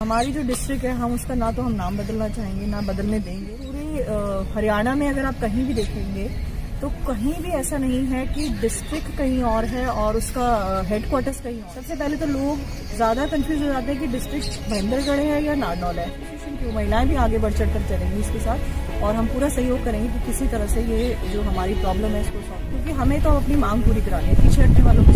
हमारी जो डिस्ट्रिक्ट है, हम उसका ना तो हम नाम बदलना चाहेंगे, ना बदलने देंगे। पूरे हरियाणा में अगर आप कहीं भी देखेंगे तो कहीं भी ऐसा नहीं है कि डिस्ट्रिक्ट कहीं और है और उसका हेडक्वार्टर्स कहीं और। सबसे पहले तो लोग ज़्यादा कंफ्यूज हो जाते हैं कि डिस्ट्रिक्ट महेंद्रगढ़ है या नारनौल है। क्यों? महिलाएँ भी आगे बढ़ चढ़ कर चलेंगी इसके साथ और हम पूरा सहयोग करेंगे कि किसी तरह से ये जो हमारी प्रॉब्लम है, इसको सॉल्व क्योंकि हमें तो अपनी मांग पूरी करानी है, पीछे हटने वालों की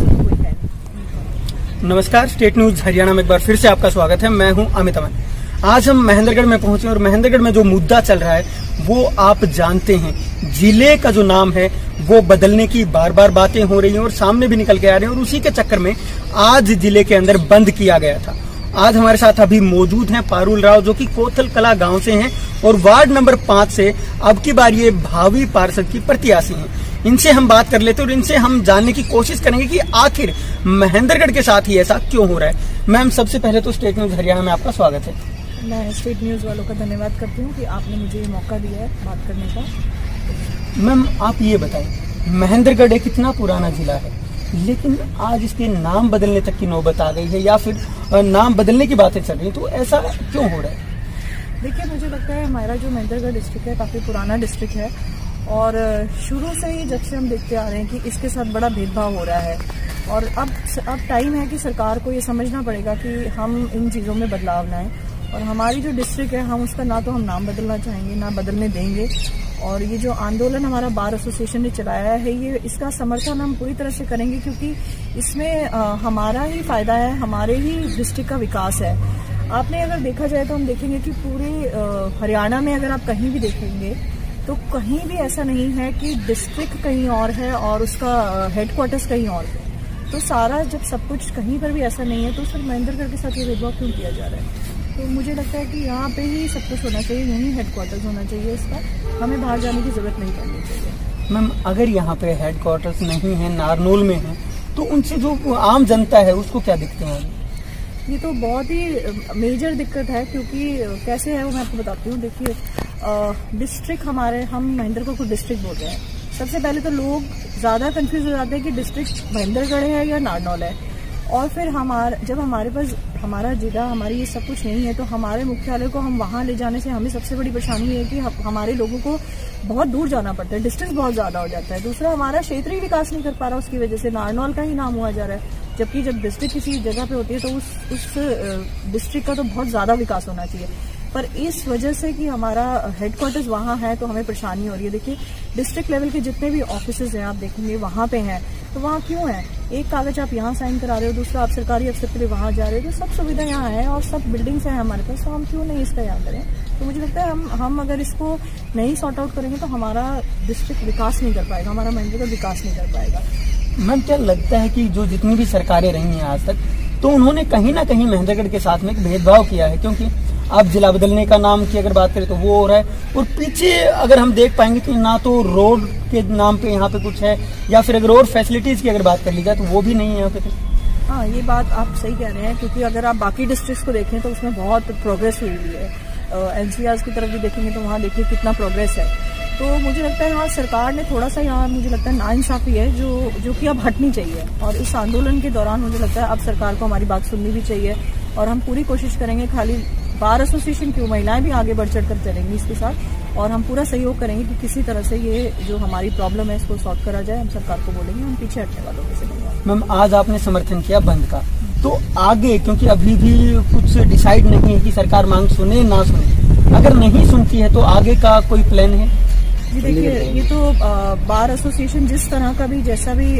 नमस्कार स्टेट न्यूज़ हरियाणा में एक बार फिर से आपका स्वागत है। मैं हूँ अमित अमन। आज हम महेंद्रगढ़ में पहुँचे और महेंद्रगढ़ में जो मुद्दा चल रहा है, वो आप जानते हैं। ज़िले का जो नाम है, वो बदलने की बार बार बातें हो रही हैं और सामने भी निकल के आ रहे हैं और उसी के चक्कर में आज ज़िले के अंदर बंद किया गया था। आज हमारे साथ अभी मौजूद हैं पारुल राव, जो कि कोथल कला गाँव से हैं और वार्ड नंबर पाँच से, अब की बार ये भावी पार्षद की प्रत्याशी हैं। इनसे हम बात कर लेते हैं और इनसे हम जानने की कोशिश करेंगे कि आखिर महेंद्रगढ़ के साथ ही ऐसा क्यों हो रहा है। मैम सबसे पहले तो स्टेट न्यूज़ हरियाणा में आपका स्वागत है। मैं स्टेट न्यूज़ वालों का धन्यवाद करती हूँ कि आपने मुझे ये मौका दिया है बात करने का। मैम आप ये बताएँ महेंद्रगढ़ एक इतना पुराना जिला है लेकिन आज इसके नाम बदलने तक की नौबत आ गई है या फिर नाम बदलने की बातें चल रही तो ऐसा क्यों हो रहा है? देखिए मुझे लगता है हमारा जो महेंद्रगढ़ डिस्ट्रिक्ट है काफ़ी पुराना डिस्ट्रिक्ट है और शुरू से ही जब से हम देखते आ रहे हैं कि इसके साथ बड़ा भेदभाव हो रहा है, और अब अब टाइम है कि सरकार को ये समझना पड़ेगा कि हम इन चीज़ों में बदलाव लाएँ। और हमारी जो डिस्ट्रिक्ट है, हम उसका ना तो हम नाम बदलना चाहेंगे, ना बदलने देंगे। और ये जो आंदोलन हमारा बार एसोसिएशन ने चलाया है, ये, इसका समर्थन हम पूरी तरह से करेंगे क्योंकि इसमें हमारा ही फ़ायदा है, हमारे ही डिस्ट्रिक्ट का विकास है। आपने अगर देखा जाए तो हम देखेंगे कि पूरे हरियाणा में अगर आप कहीं भी देखेंगे तो कहीं भी ऐसा नहीं है कि डिस्ट्रिक्ट कहीं और है और उसका हेडक्वार्टर्स कहीं और है। तो सारा जब सब कुछ कहीं पर भी ऐसा नहीं है तो सर महेंद्रगढ़ के साथ ये भेदभाव क्यों किया जा रहा है? तो मुझे लगता है कि यहाँ पे ही सब कुछ होना चाहिए यहीं हेडक्वार्टर्स होना चाहिए इसका। हमें बाहर जाने की ज़रूरत नहीं पड़नी चाहिए। मैम अगर यहाँ पे हेडक्वार्टर्स नहीं है नारनौल में है तो उनसे जो आम जनता है उसको क्या दिखते हैं? ये तो बहुत ही मेजर दिक्कत है क्योंकि कैसे है वो मैं आपको बताती हूँ। देखिए डिस्ट्रिक्ट हमारे, हम महेंद्रगढ़ को डिस्ट्रिक्ट बोल रहे हैं। सबसे पहले तो लोग ज़्यादा कंफ्यूज हो जाते हैं कि डिस्ट्रिक्ट महेंद्रगढ़ है या नारनौल है। और फिर हमारा, जब हमारे पास, हमारा जिला, हमारी ये सब कुछ नहीं है तो हमारे मुख्यालय को हम वहाँ ले जाने से हमें सबसे बड़ी परेशानी है कि हम- हमारे लोगों को बहुत दूर जाना पड़ता है डिस्टेंस बहुत ज़्यादा हो जाता है। दूसरा, हमारा क्षेत्रीय विकास नहीं कर पा रहा उसकी वजह से, नारनौल का ही नाम हुआ जा रहा है। जबकि जब डिस्ट्रिक्ट किसी जगह पे होती है तो उस उस डिस्ट्रिक्ट का तो बहुत ज़्यादा विकास होना चाहिए। पर इस वजह से कि हमारा हेडक्वार्टर्स वहाँ है तो हमें परेशानी हो रही है। देखिए डिस्ट्रिक्ट लेवल के जितने भी ऑफ़िस हैं, आप देखेंगे वहाँ पे हैं। तो वहाँ क्यों है? एक कागज़ आप यहाँ साइन करा रहे हो, दूसरा आप सरकारी अफसर के लिए वहाँ जा रहे हो तो सब सुविधा यहाँ है और सब बिल्डिंग्स हैं हमारे पास तो हम क्यों नहीं इसका याद करें? तो मुझे लगता है हम हम अगर इसको नहीं सॉर्ट आउट करेंगे तो हमारा डिस्ट्रिक्ट विकास नहीं कर पाएगा, हमारा महेंद्र का विकास नहीं कर पाएगा। मैम, क्या लगता है कि जो जितनी भी सरकारें रही हैं आज तक तो उन्होंने कहीं ना कहीं महेंद्रगढ़ के साथ में एक भेदभाव किया है? क्योंकि आप जिला बदलने का नाम की अगर बात करें तो वो हो रहा है। और पीछे अगर हम देख पाएँगे कि ना तो रोड के नाम पे यहाँ पे कुछ है, या फिर अगर और फैसिलिटीज़ की अगर बात कर ली जाए तो वो भी नहीं है यहाँ पे तो। हाँ ये बात आप सही कह रहे हैं, क्योंकि अगर आप बाकी डिस्ट्रिक्ट्स को देखें तो उसमें बहुत प्रोग्रेस हुई हुई है। एनसीआर की तरफ़ भी देखेंगे तो वहाँ देखिए कितना प्रोग्रेस है। तो मुझे लगता है हाँ सरकार ने थोड़ा सा यहाँ, मुझे लगता है, नाइंसाफी है, जो जो कि अब हटनी चाहिए। और इस आंदोलन के दौरान मुझे लगता है, अब सरकार को हमारी बात सुननी भी चाहिए। और हम पूरी कोशिश करेंगे, खाली बार एसोसिएशन की महिलाएँ भी आगे बढ़ चढ़ कर चलेंगी इसके साथ और हम पूरा सहयोग करेंगे कि किसी तरह से ये जो हमारी प्रॉब्लम है इसको सॉल्व करा जाए हम सरकार को बोलेंगे हम पीछे हटने वालों में से मैम आज आपने समर्थन किया बंद का। तो आगे क्योंकि अभी भी कुछ डिसाइड नहीं है कि सरकार मांग सुने ना सुने। अगर नहीं सुनती है तो आगे का कोई प्लान है? जी देखिए ये तो बार एसोसिएशन जिस तरह का भी जैसा भी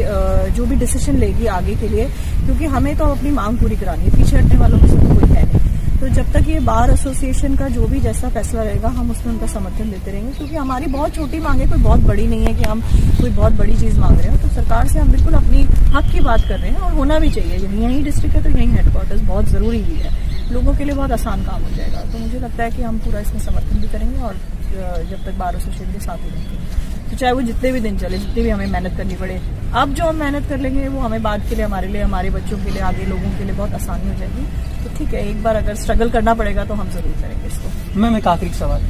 जो भी डिसीज़न लेगी आगे के लिए क्योंकि हमें तो अपनी मांग पूरी करानी है पीछे हटने वालों में से तो कोई है नहीं। तो जब तक ये बार एसोसिएशन का जो भी जैसा फैसला रहेगा, हम उसमें उनका समर्थन देते रहेंगे, क्योंकि हमारी बहुत छोटी मांग कोई बहुत बड़ी नहीं है कि हम कोई बहुत बड़ी चीज़ मांग रहे हैं। तो सरकार से हम बिल्कुल अपनी हक की बात कर रहे हैं और होना भी चाहिए। यहीं डिस्ट्रिक्ट है तो यहीं हेडक्वार्टर्स बहुत ज़रूरी भी है। लोगों के लिए बहुत आसान काम हो जाएगा। तो मुझे लगता है कि हम पूरा इसमें समर्थन भी करेंगे और जब तक बार एसोसिएशन के साथ ही रहेंगे। तो चाहे वो जितने भी दिन चले, जितनी भी हमें मेहनत करनी पड़े, अब जो हम मेहनत कर लेंगे, वो हमें बाद के लिए, हमारे लिए, हमारे बच्चों के लिए, आगे लोगों के लिए बहुत आसानी हो जाएगी। ठीक है एक बार अगर स्ट्रगल करना पड़ेगा तो हम ज़रूर करेंगे इसको। मैम एक आखिरी सवाल।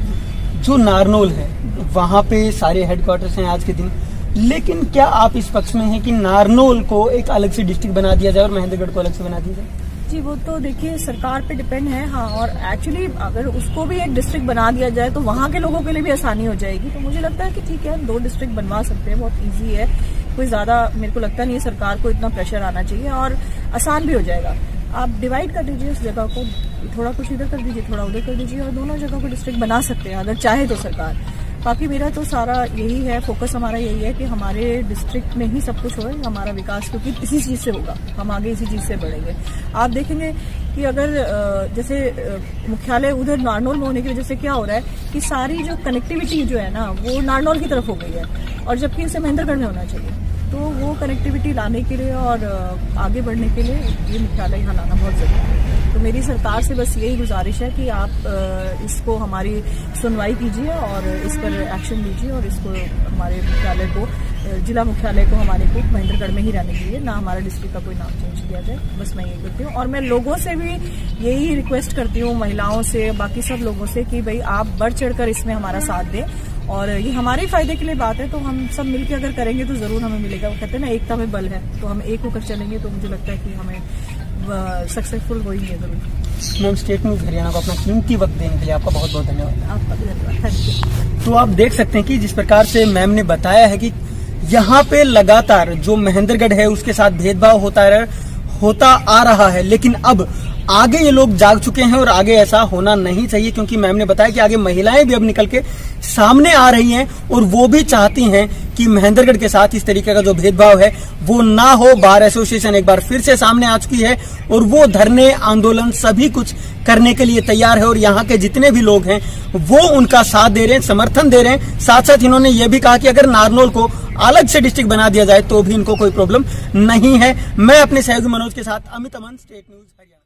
जो नारनोल है वहाँ पे सारे हेडक्वार्टर्स हैं आज के दिन लेकिन क्या आप इस पक्ष में हैं कि नारनोल को एक अलग से डिस्ट्रिक्ट बना दिया जाए और महेंद्रगढ़ को अलग से बना दिया जाए? जी वो तो देखिए सरकार पे डिपेंड है हाँ और एक्चुअली अगर उसको भी एक डिस्ट्रिक्ट बना दिया जाए तो वहाँ के लोगों के लिए भी आसानी हो जाएगी। तो मुझे लगता है कि ठीक है दो डिस्ट्रिक्ट बनवा सकते हैं बहुत इजी है। कोई ज़्यादा मेरे को लगता नहीं है सरकार को इतना प्रेशर आना चाहिए और आसान भी हो जाएगा। आप डिवाइड कर दीजिए उस जगह को, थोड़ा कुछ इधर कर दीजिए, थोड़ा उधर कर दीजिए और दोनों जगह को डिस्ट्रिक्ट बना सकते हैं, अगर चाहे तो सरकार। बाकी मेरा तो सारा यही है फोकस हमारा यही है कि हमारे डिस्ट्रिक्ट में ही सब कुछ हो, हमारा विकास, क्योंकि इसी चीज़ से होगा, हम आगे इसी चीज़ से बढ़ेंगे। आप देखेंगे कि अगर जैसे मुख्यालय उधर नारनौल में होने की वजह से क्या हो रहा है कि सारी जो कनेक्टिविटी जो है ना, वो नारनौल की तरफ़ हो गई है, और जबकि इसे महेंद्रगढ़ में होना चाहिए। तो वो कनेक्टिविटी लाने के लिए और आगे बढ़ने के लिए ये मुख्यालय यहाँ लाना बहुत ज़रूरी है। तो मेरी सरकार से बस यही गुजारिश है कि आप इसको हमारी सुनवाई कीजिए और इस पर एक्शन लीजिए और इसको हमारे मुख्यालय को जिला मुख्यालय को हमारे को महेंद्रगढ़ में ही रहने दीजिए ना हमारा डिस्ट्रिक्ट का कोई नाम चेंज किया जाए। बस मैं यही करती हूँ और मैं लोगों से भी यही रिक्वेस्ट करती हूँ महिलाओं से, बाकी सब लोगों से कि भाई आप बढ़ चढ़कर इसमें हमारा साथ दें। और ये हमारे फ़ायदे के लिए बात है तो हम सब मिलकर अगर करेंगे तो ज़रूर हमें मिलेगा। वो कहते हैं ना एकता में बल है तो हम एक होकर चलेंगे तो मुझे लगता है कि हमें सक्सेसफुल होंगे ज़रूर। मैम स्टेट न्यूज़ हरियाणा को अपना कीमती वक्त देने के लिए आपका बहुत बहुत धन्यवाद। आपका भी धन्यवाद। थैंक यू तो आप देख सकते हैं कि जिस प्रकार से मैम ने बताया है कि यहाँ पे लगातार जो महेंद्रगढ़ है उसके साथ भेदभाव होता रहा होता आ रहा है लेकिन अब आगे ये लोग जाग चुके हैं और आगे ऐसा होना नहीं चाहिए, क्योंकि मैम ने बताया कि आगे महिलाएँ भी अब निकल के सामने आ रही हैं और वो भी चाहती हैं कि महेंद्रगढ़ के साथ इस तरीके का जो भेदभाव है, वो ना हो। बार एसोसिएशन एक बार फिर से सामने आ चुकी है और वो धरने आंदोलन सभी कुछ करने के लिए तैयार है और यहाँ के जितने भी लोग हैं, वो उनका साथ दे रहे हैं, समर्थन दे रहे हैं। साथ साथ इन्होंने ये भी कहा कि अगर नारनौल को अलग से डिस्ट्रिक्ट बना दिया जाए तो भी इनको कोई प्रॉब्लम नहीं है। मैं अपने सहयोगी मनोज के साथ अमित अमन, स्टेट न्यूज़, हरियाणा।